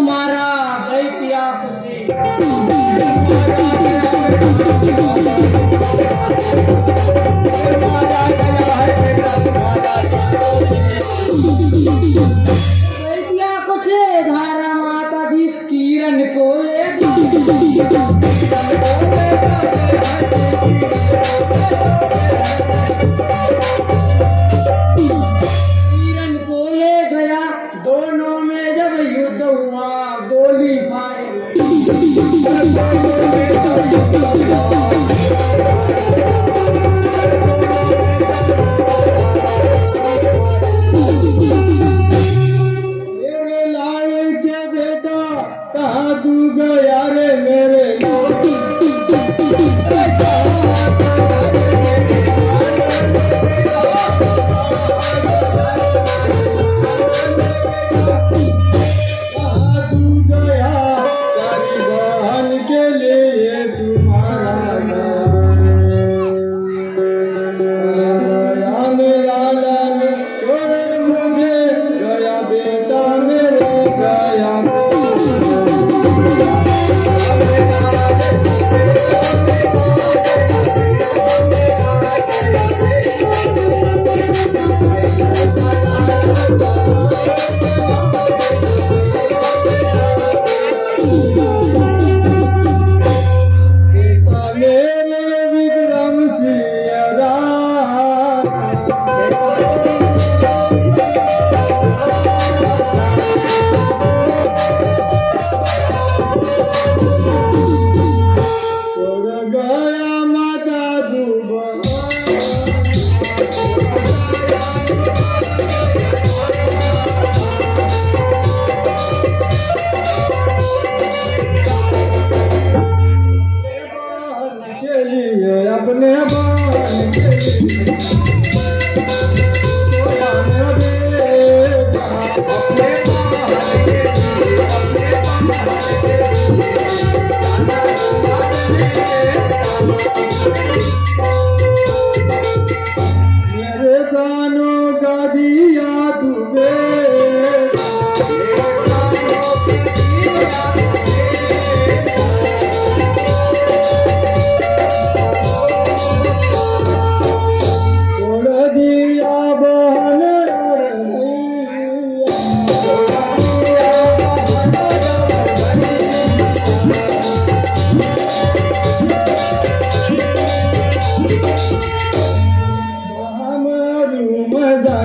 तुम्हारा दैत्या खुशी।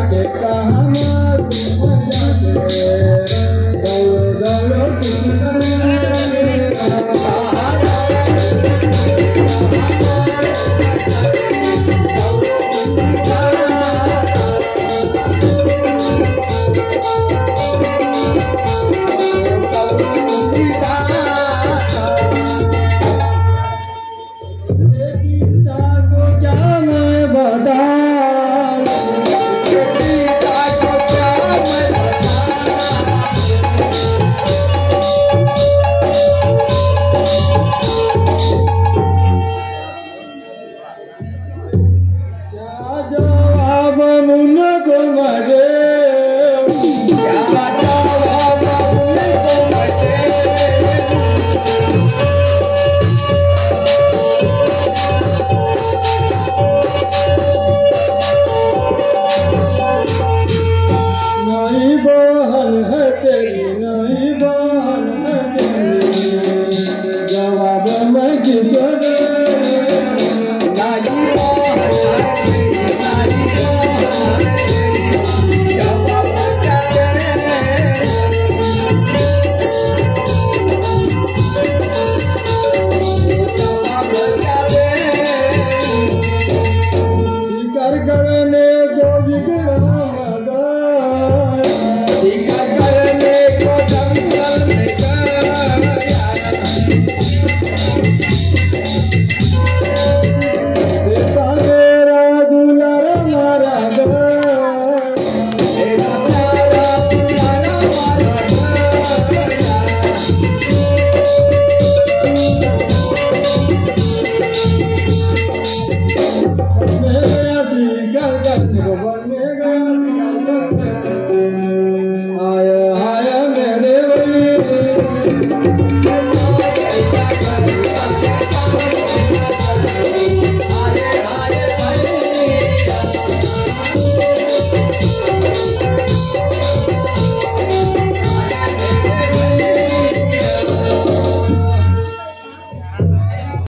que está